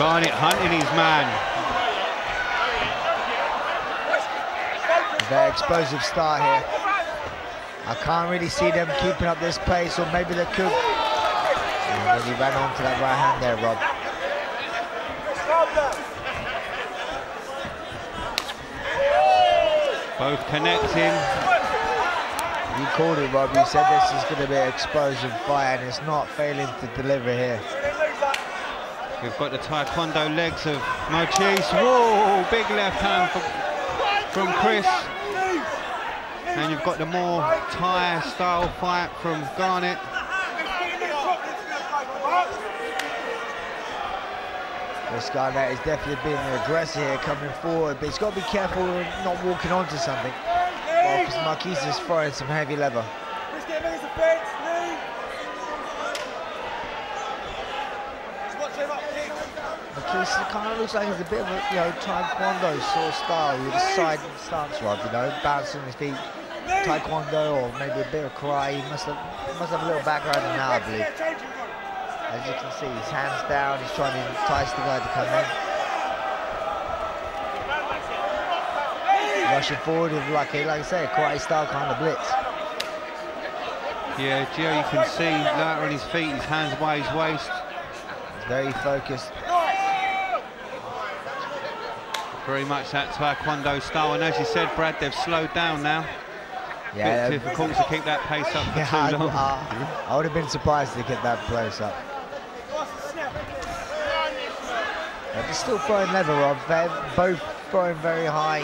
Garnett hunting his man. Very explosive start here. I can't really see them keeping up this pace, or maybe they could. And he ran onto that right hand there, Rob. Both connecting. You called it, Rob. You said this is going to be an explosive fight, and it's not failing to deliver here. We've got the taekwondo legs of Marchese. Whoa, big left hand from, from Chris. And you've got the more Thai style fight from Garnett. This guy that is definitely being aggressive here, coming forward, but he's got to be careful not walking onto something. Because well, Marchese is throwing some heavy leather. Marchese kind of looks like he's a bit of a, you know, taekwondo sort of style with a side stance, Rob, you know, bouncing his feet, taekwondo or maybe a bit of karate. He must have, must have a little background in that, I believe. As you can see, his hands down, he's trying to entice the guy to come in. Rushing forward with like, like I say, a karate style kind of blitz. Yeah, Gio, you can see that on his feet, his hands by his waist. He's very focused. Very much that Taekwondo style. And as you said, Brad, they've slowed down now. Yeah, Bit um, difficult to keep that pace up for yeah, too long. I, I would have been surprised to get that pace up. they're still throwing leather Rob. They're both throwing very high,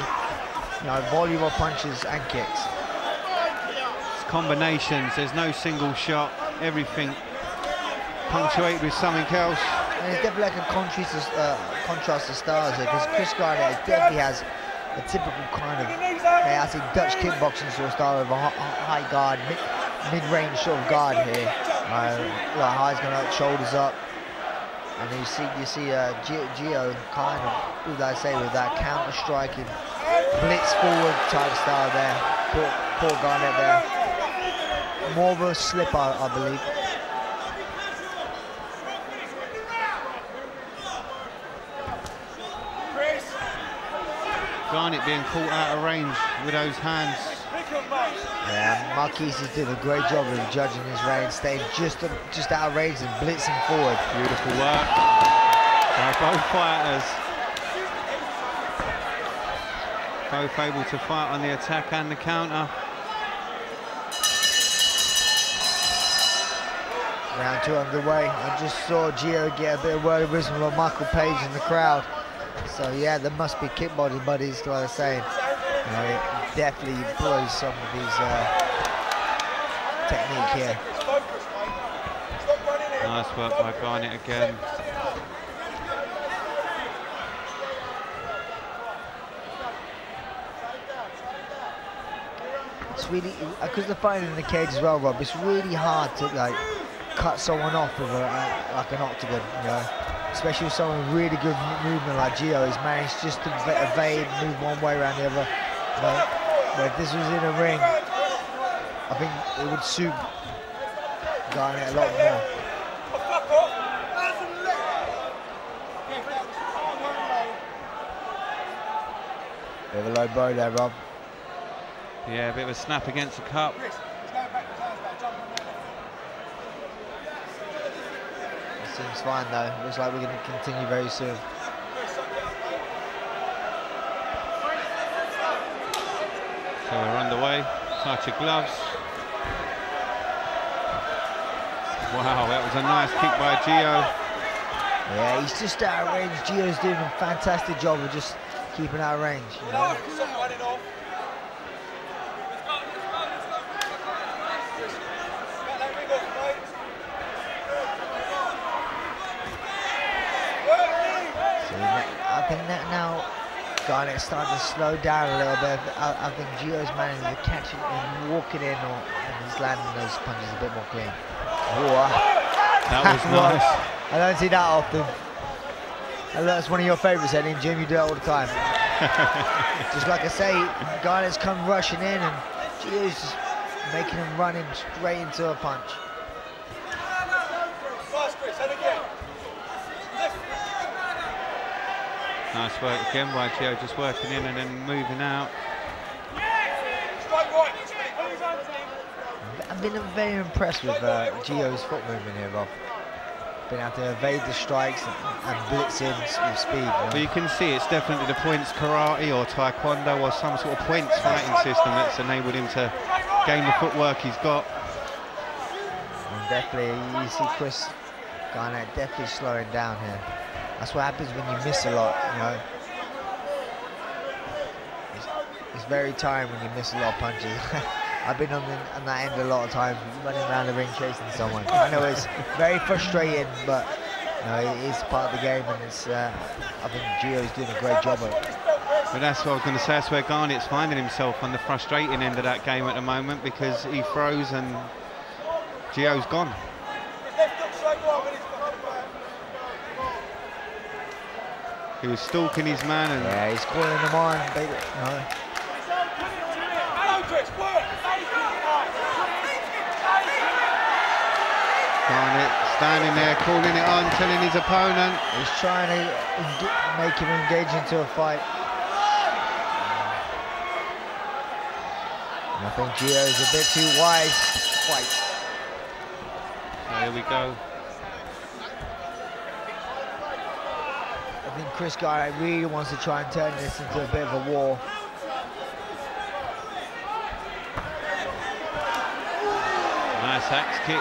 you know, volume of punches and kicks. It's combinations. There's no single shot. Everything punctuated with something else. And it's definitely like a contrast to, uh, contrast to styles because Chris Garnett definitely has a typical kind of, say Dutch kickboxing sort of style with a high guard, mid-range sort of guard here. Uh, like highs going up, shoulders up, and you see, you see uh, Gio kind of, did I say, with that counter striking, blitz forward type style there. Poor, poor Garnett there. More of a slip, I believe. Garnett being caught out of range with those hands yeah, Marchese is doing a great job of judging his range, staying just just out of range and blitzing forward. Beautiful work by both fighters. Both able to fight on the attack and the counter. Round two underway. I just saw Gio get a bit of word of wisdom from Michael Page in the crowd. So yeah, there must be kickboxing buddies, like I was saying. You know, definitely employs some of his uh, technique here. Nice work by Garnett again. It's really, because they're fighting in the cage as well, Rob, it's really hard to like cut someone off with a, like an octagon, you know. Especially with someone with really good movement like Gio, he's managed just to evade, move one way around the other. But but if this was in a ring, I think it would suit Garnett a lot more. Bit of a low blow there, Rob. Yeah, a bit of a snap against the cup. Seems fine though. Looks like we're going to continue very soon. So we're underway. Touch of gloves. Wow, that was a nice kick by Gio. Yeah, he's just out of range. Gio's doing a fantastic job of just keeping out of range. You know? I think that now Garnett starting to slow down a little bit. I, I think Gio's managing to catch it and walk it in, or, and he's landing those punches a bit more clean. Whoa. That was nice. I don't see that often. That's one of your favourites, Eddie. Jim, you do it all the time. just like I say, Garnett's come rushing in, and Gio's just making him run in straight into a punch. Nice work again by Gio, just working in and then moving out. I've been very impressed with uh, Gio's foot movement here, Rob. Been able to evade the strikes and, and blitz in with speed. You know? But you can see it's definitely the points karate or taekwondo or some sort of points fighting system that's enabled him to gain the footwork he's got. And definitely, you see Chris Garnett definitely slowing down here. That's what happens when you miss a lot, you know. It's, it's very tiring when you miss a lot of punches. I've been on, the, on, that end a lot of times, running around the ring chasing someone. I know it's very frustrating, but you know, it is part of the game, and it's. Uh, I think Gio's doing a great job of it. But that's what I was going to say. That's where Garnett's finding himself on the frustrating end of that game at the moment because he froze and Gio's gone. He was stalking his man and yeah, he's calling him on. Baby. No. Garnett standing there, calling it on, telling his opponent. He's trying to make him engage into a fight. I think Gio is a bit too wise. Fight. There we go. Think Chris Guy really wants to try and turn this into a bit of a war. Nice axe kick.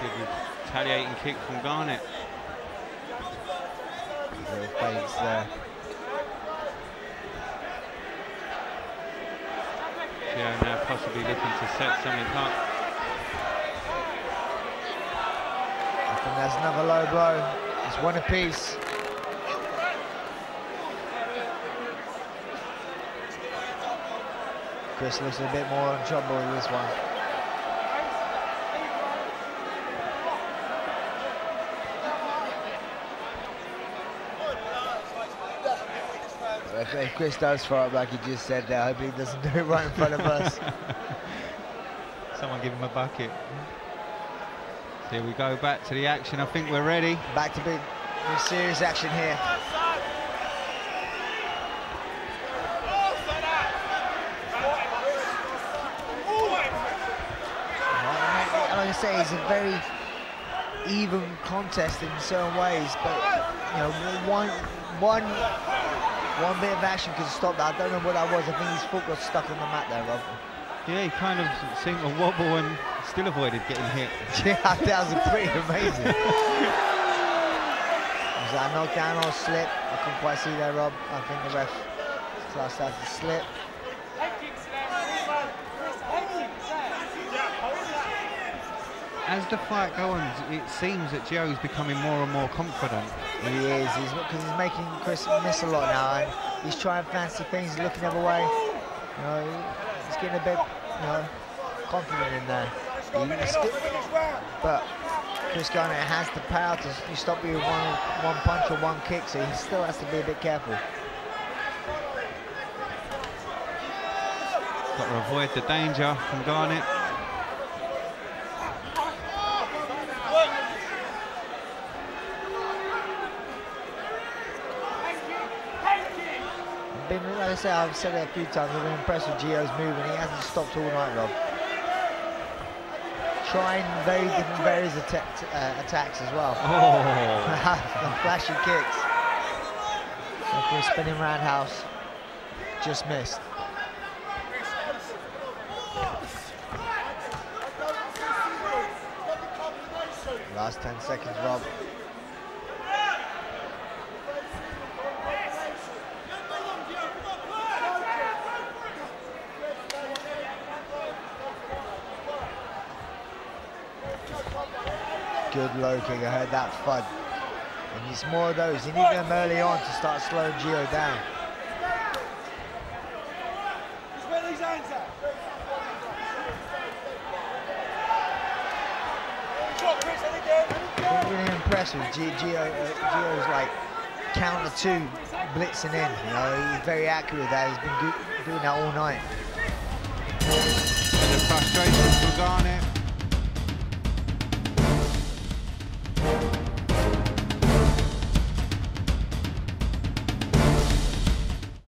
Good retaliating kick from Garnett. Little feints there. Gio now possibly looking to set something up. Think that's another low blow. It's one apiece. Chris looks a bit more in trouble with this one. If, if Chris does throw up like he just said there, I hope he doesn't do it right in front of us. Someone give him a bucket. Here we go, back to the action. I think we're ready. Back to big, serious action here. Like I say, it's a very even contest in certain ways, but you know, one, one, one bit of action could stop that. I don't know what that was. I think his foot got stuck on the mat there, Rob. Yeah, he kind of seemed to wobble and still avoided getting hit. yeah, that was pretty amazing. was that a knockdown or a slip? I couldn't quite see there, Rob. I think the ref classed that as a slip. As the fight goes on, it seems that Gio's becoming more and more confident. He is, he's because he's making Chris miss a lot now, and he's trying fancy things, looking the other way. You know, he's getting a bit, you know, confident in there. But Chris Garnett has the power to stop you with one, one punch or one kick, so he still has to be a bit careful. Got to avoid the danger from Garnett. Been, like I said, I've said it a few times, I've been impressed with Gio's movement. He hasn't stopped all night, Rob trying very different various uh, attacks as well. Oh. flashy kicks. Go for a spinning roundhouse. Just missed. Last 10 seconds, Rob. Good low kick, I heard that thud. And it's more of those, you need them early on to start slowing Gio down. I'm really impressed with Gio, uh, Gio's like counter two blitzing in, you know, he's very accurate with that, he's been do doing that all night. And the frustration for Garnett.